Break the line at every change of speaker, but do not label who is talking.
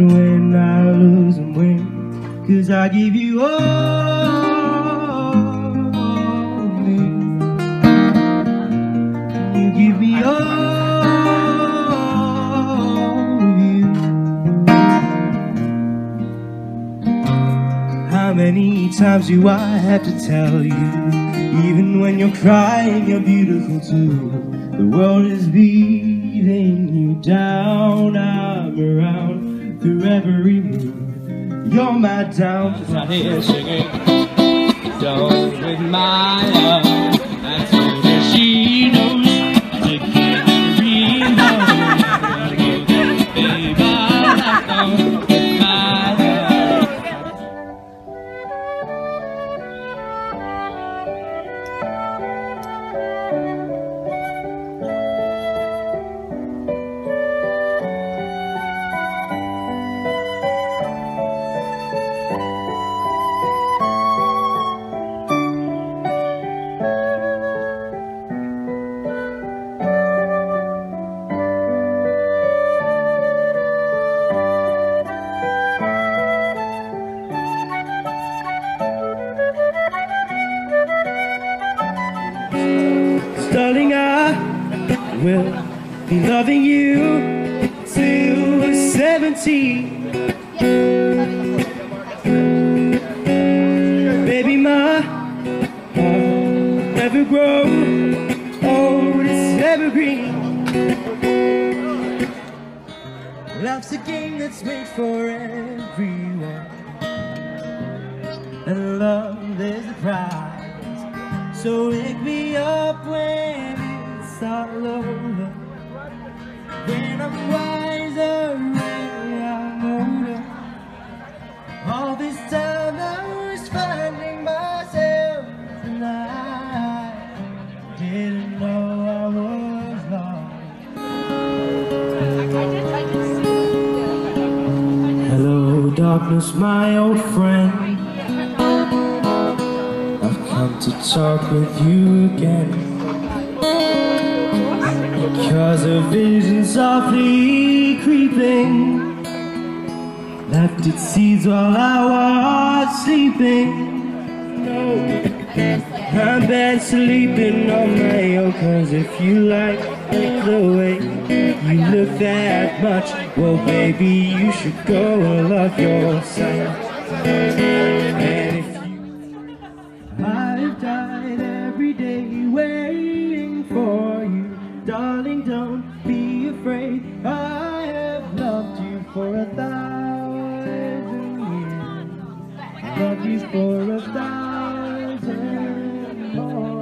I lose and win Cause I give you all of me. You give me all of you. How many times do I have to tell you? Even when you're crying, you're beautiful too. The world is beating you down. I'm around through every move. You're my down.
Out here singing, done with my love.
Darling, I will be loving you till we're 70. Baby, my heart never grow old, it's evergreen. Love's a game that's made for everyone, and love is the prize. So wake me All this time I was finding myself, and I didn't know I was lost. Hello, darkness, my old friend. I've come to talk with you again. Because a vision softly creeping its seeds while I was sleeping. I'm bad sleeping on my own. Cause if you like the way you look that much, well, baby, you should go and love yourself. And if you I've died every day waiting for you. Darling, don't be afraid. I have loved you for a thousand. But for a thousand more.